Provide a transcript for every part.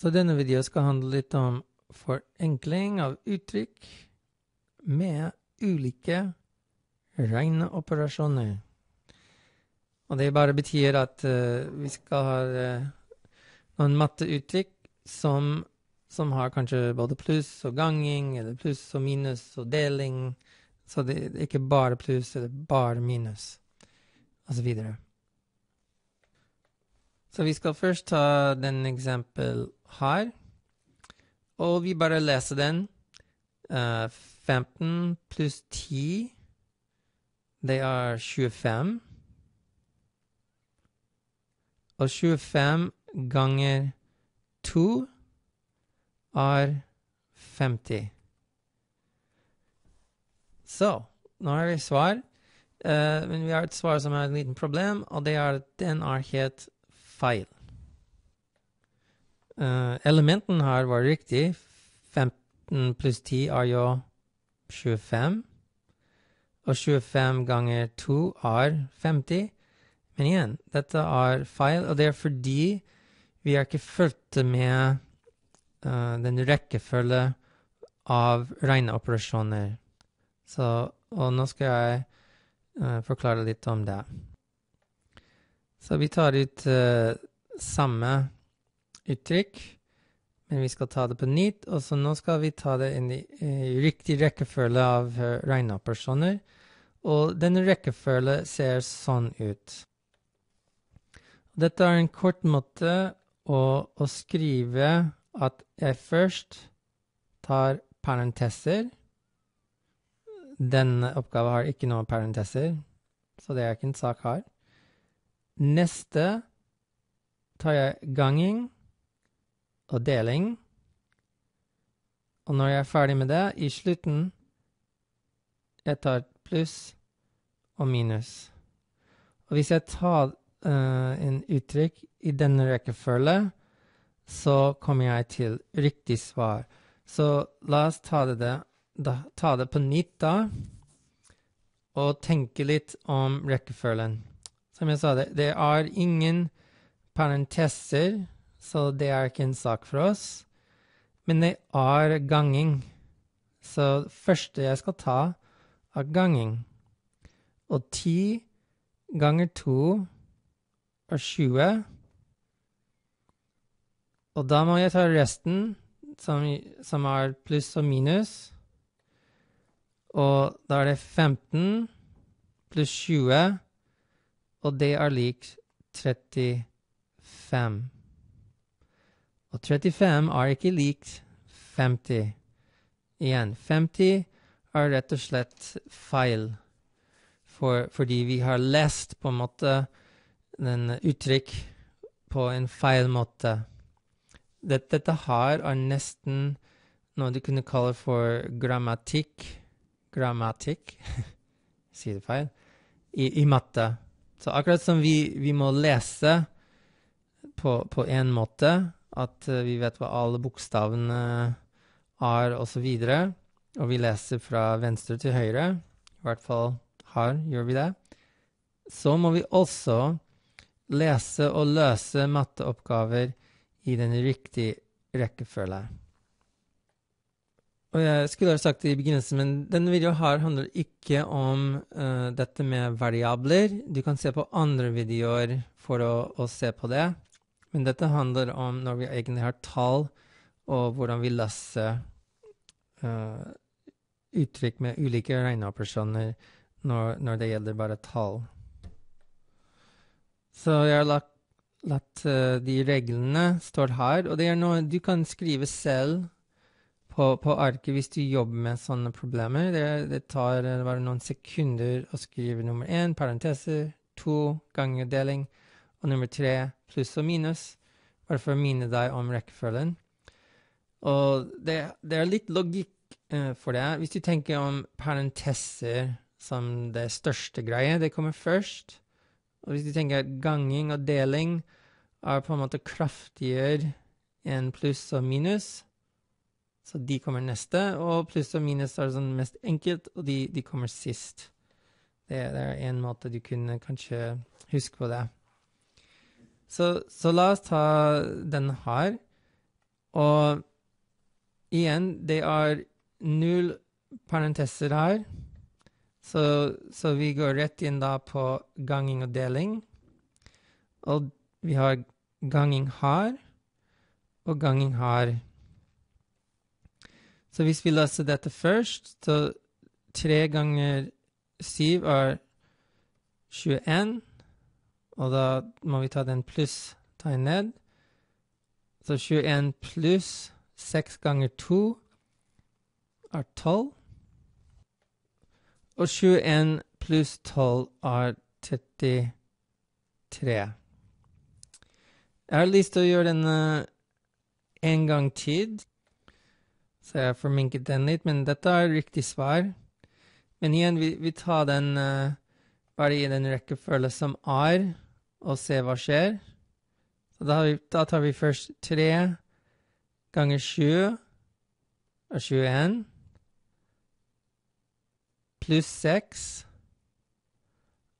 Så denne videoen skal handle litt om forenkling av uttrykk med ulike regneoperasjoner. Og det bare betyr at uh, vi skal ha uh, noen matteuttrykk som, som har kanskje både pluss og ganging, eller pluss og minus og deling. Så det er ikke bare pluss eller bare minus, og så. Så vi skal først ta den eksempel her. Og vi bare leser den. Uh, 15 pluss 10, det er 25. Og 25 ganger 2 er 50. Så nå har vi svar. Uh, men vi har et svar som er et liten problem, og det er at den er helt feil. Uh, elementen her var riktig. 15 pluss 10 er jo 25. Og 25 ganger 2 er 50. Men igjen, dette er feil, og det er fordi vi har ikke fulgt med uh, den rekkefølge av regneoperasjoner. Så, og nå skal jeg uh, forklare litt om det. Så vi tar ut uh, samme uttrykk, men vi skal ta det på nytt. Og så nå skal vi ta det i, i riktig rekkefølge av regnoppersoner. regneoperasjoner. Og denne rekkefølgen ser sånn ut. Dette er en kort måte å, å skrive at jeg først tar parenteser. Denne oppgaven har ikke noen parenteser, så det er ikke en sak her. Neste tar jeg ganging og deling. Og når jeg er ferdig med det, i slutten jeg tar pluss og minus. Og hvis jeg tar uh, en uttrykk i denne rekkefølge, så kommer jeg til riktig svar. Så la oss ta det, da, ta det på nytt da, og tenke litt om rekkefølgen. Som jeg sa, det, det er ingen parenteser, så det er ikke en sak for oss. Men det er ganging. Så det første jeg skal ta, er ganging. Og ti ganger to er 20. Og da må jeg ta resten, som, som er pluss og minus. Og da er det 15 pluss 20 og det er lik 35. Og 35 er ikke likt 50. Igjen, 50 er rett og slett feil, For, fordi vi har lest på en måte den uttrykk på en feil måte. Dette, dette her er nesten noe du kunne kalle for grammatikk Grammatikk Sier det feil? I, i matte. Så akkurat som vi, vi må lese på en måte, at uh, vi vet hva alle bokstavene er, osv., og, og vi leser fra venstre til høyre, i hvert fall her gjør vi det, så må vi også lese og løse matteoppgaver i den riktige rekkefølge. Og jeg skulle ha sagt det i begynnelsen, men denne videoen her handler ikke om uh, dette med variabler. Du kan se på andre videoer for å, å, se på det. Men dette handler om når vi egentlig har tall, og hvordan vi leser uh, uttrykk med ulike regneoperasjoner når, når, det gjelder bare tall. Så jeg har lagt, latt uh, de reglene står her, og det er noe du kan skrive selv på, på, arket hvis du jobber med sånne problemer. Det, det tar eh, bare noen sekunder å skrive nummer én, parenteser, to ganger deling, og nummer tre pluss og minus, bare for å minne deg om rekkefølgen. Og det, det er litt logikk uh, for det. Hvis du tenker om parentesser som det største greia, det kommer først. Og hvis du tenker at ganging og deling er på en måte kraftigere enn pluss og minus, så de kommer neste, og pluss og minus er sånn mest enkelt, og de, de kommer sist. Det, det er en måte du kunne kanskje huske på det. Så, så la oss ta den her. Og igjen, det er null parenteser her. Så, så vi går rett inn da på ganging og deling. Og vi har ganging her og ganging her. Så hvis vi løser dette først, så tre ganger syv er 21. Og da må vi ta den pluss-tegn ned. Så 21 pluss 6 ganger 2 er 12. Og 21 pluss 12 er 33. Jeg har lyst til å gjøre denne en gang tid, så jeg har forminket den litt, men dette er riktig svar. Men igjen, vi, vi tar den uh, bare i den rekkefølge som er, og se hva skjer. Da, vi, da tar vi først 3 ganger 7 er 21. Pluss 6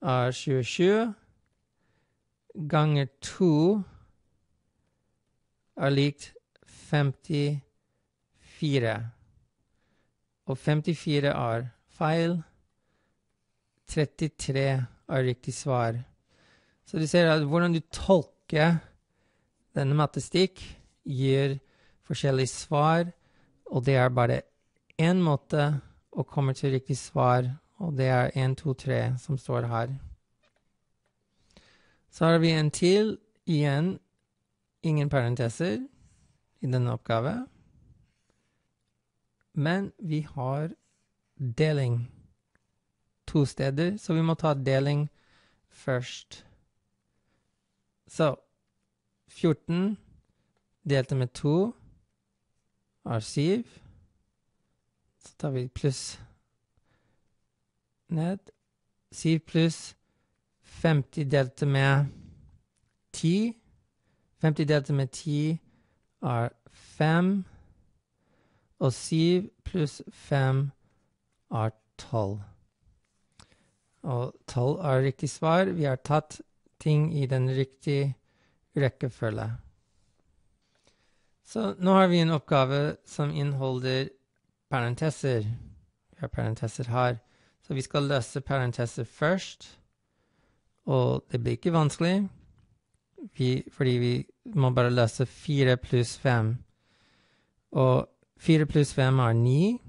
er 27. Ganger 2 er likt 54. Og 54 er feil. 33 er riktig svar. Så du ser at hvordan du tolker denne matematikk, gir forskjellige svar, og det er bare én måte å komme til riktig svar, og det er 1, 2, 3 som står her. Så har vi en til. Igjen ingen parenteser i denne oppgaven. Men vi har deling to steder, så vi må ta deling først. Så 14 delte med 2 er 7. Så tar vi pluss ned. 7 pluss 50 delte med 10. 50 delte med 10 er 5. Og 7 pluss 5 er 12. Og 12 er riktig svar. Vi har tatt ting i den riktige rekkefølge. Så nå har vi en oppgave som inneholder parenteser. Har parenteser her. Så vi skal løse parenteser først. Og det blir ikke vanskelig vi, fordi vi må bare løse fire pluss fem. Og fire pluss fem er ni.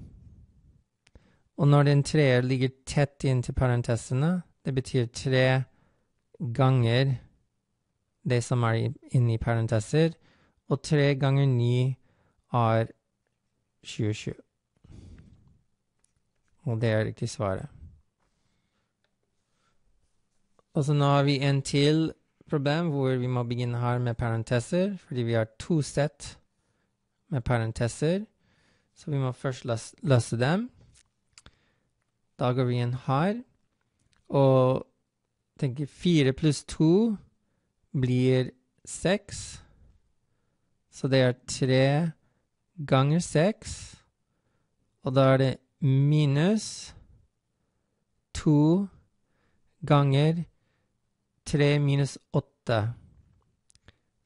Og når den treer ligger tett inntil parentesene, det betyr tre ganger det som er inni parenteser, og tre ganger ni er 27. Og det er riktig svaret. Og så nå har vi en til problem hvor vi må begynne her med parenteser, fordi vi har to sett med parenteser. Så vi må først løse dem. Da går vi inn her og tenker fire pluss to blir seks. Så det er tre ganger seks. Og da er det minus to ganger 3 minus 8.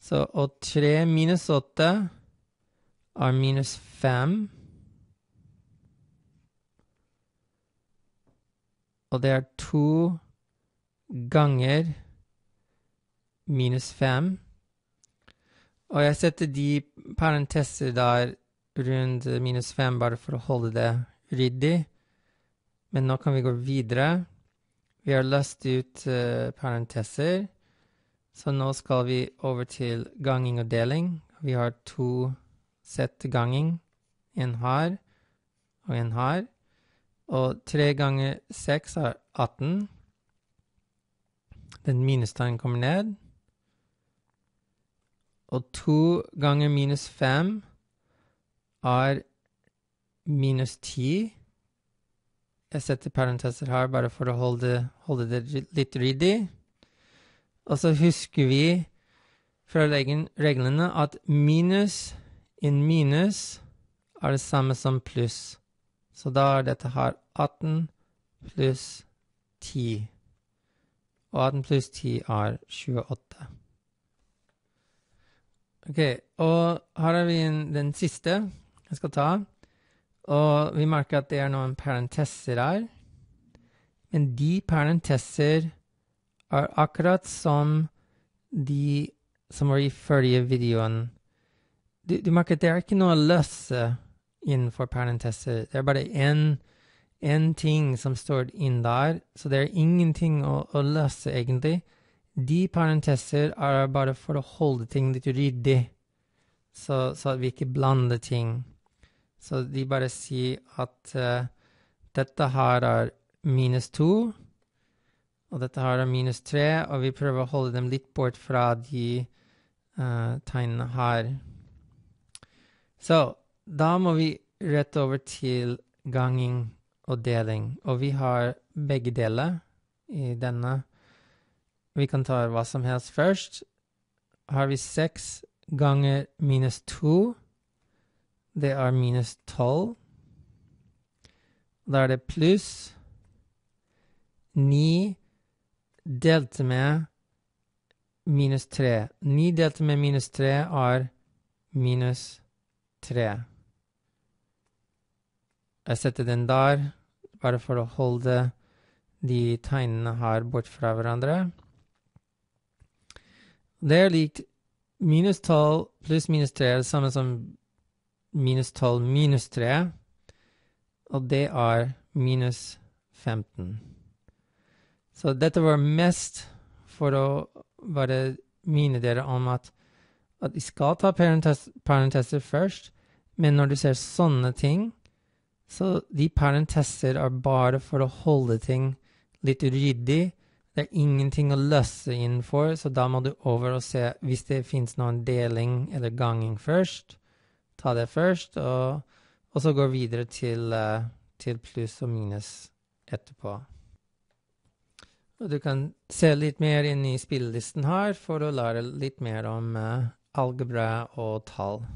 Så og 3 minus 8 er minus 5. Og det er to ganger minus 5. Og jeg setter de parenteser der rundt minus 5 bare for å holde det ryddig. Men nå kan vi gå videre. Vi har løst ut uh, parenteser, så nå skal vi over til ganging og deling. Vi har to sett ganging. En her og en her. Og tre ganger seks er 18. Den minustegnen kommer ned. Og to ganger minus fem er minus ti. Jeg setter parenteser her bare for å holde, holde det litt ryddig. Og så husker vi fra reglene at minus in minus er det samme som pluss. Så da er dette her 18 pluss 10. Og 18 pluss 10 er 28. Ok, og her har vi den siste jeg skal ta. Og vi merker at det er noen parentesser her. Men de parentesser er akkurat som de som var i forrige videoen. Du, du merker at det er ikke noe løse innenfor parentesser. Det er bare én ting som står inn der, så det er ingenting å, å løse, egentlig. De parenteser er bare for å holde ting litt ryddig, så, så at vi ikke blander ting. Så de bare sier at uh, dette her er minus to, og dette her er minus tre, og vi prøver å holde dem litt bort fra de uh, tegnene her. Så da må vi rett over til ganging og deling, og vi har begge deler i denne vi kan ta hva som helst først. Har vi seks ganger minus to. Det er minus tolv. Da er det pluss ni delt med minus tre. Ni delt med minus tre er minus tre. Jeg setter den der, bare for å holde de tegnene her bort fra hverandre. Det er likt minus 12 pluss minus 3 er det samme som minus 12 minus 3, og det er minus 15. Så dette var mest for å bare minne dere om at, at vi skal ta parentester først, men når du ser sånne ting, så de parentester er bare for å holde ting litt ryddig, det er ingenting å løse innenfor, så da må du over og se hvis det fins noen deling eller ganging først. Ta det først, og, og så gå videre til, uh, til pluss og minus etterpå. Og du kan se litt mer inn i spillelisten her for å lære litt mer om uh, algebra og tall.